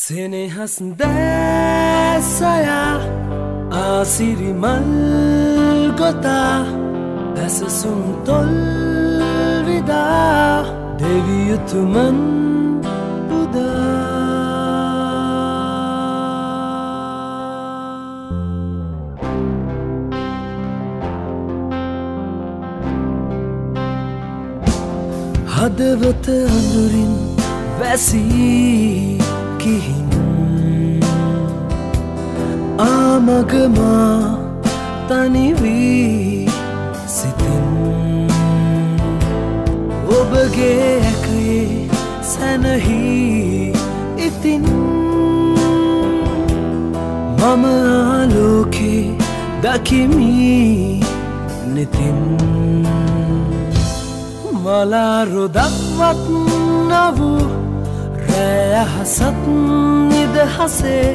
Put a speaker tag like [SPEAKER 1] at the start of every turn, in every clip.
[SPEAKER 1] සෙනෙහස් දෑසයා ආසිරිමල් ගොතා පැසසුම් තොල්විදා දෙවියුතුමන් පුදා. හදවත අඳුරින් වැසී කිහින් ආමගමා තනිවී සිතින් ඔබගේ ඇකයේ සැනහි ඉතින් මම ආලෝකේ දකිමී නෙතින් මලාරොදක්වත් නවූ රෑහසත් නිදහසේ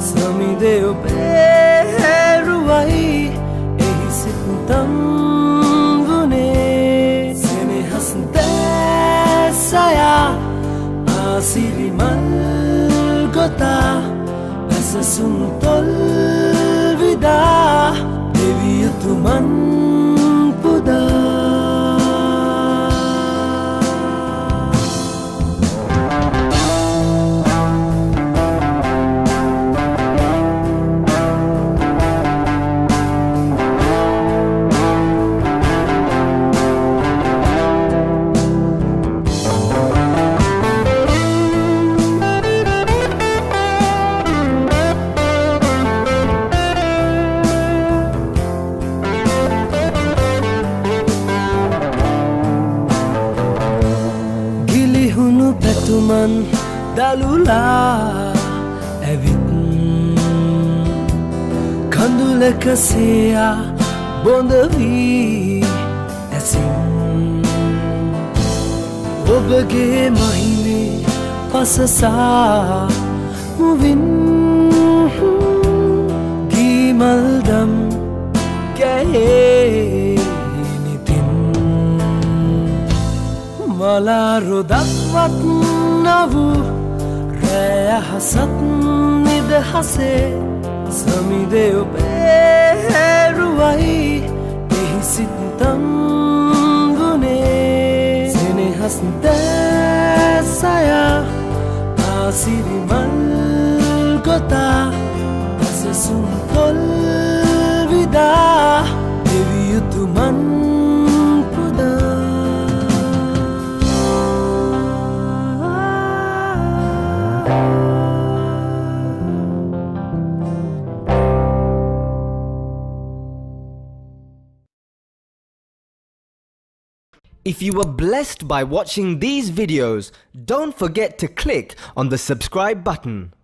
[SPEAKER 1] සමිදය ඔබේරුවයි එහි සිතම් වනේ සෙනෙහස් දෑසයා ආසිරිමල් ගොතා ඇසසුම් තොල් විදා පැතුමන් දළුලා ඇවිත්? කඳුලකසයා බොඳවී ඇසින්. ඔබගේ මහිනේ පසසා මුවින්. ගීමල්දම් කැහේ නිතින්. මලාරොදක්වත් නවූ රෑහසත් නිදහසේ සමිදය ඔබේරුවයි එහි සිත්තම් වනේ සෙනෙහස් දෑසයා ආසිරිමල් ගොතා පසසුම් තොල් විදා දෙවියුතුමන්
[SPEAKER 2] If you were blessed by watching these videos, don't forget to click on the subscribe button.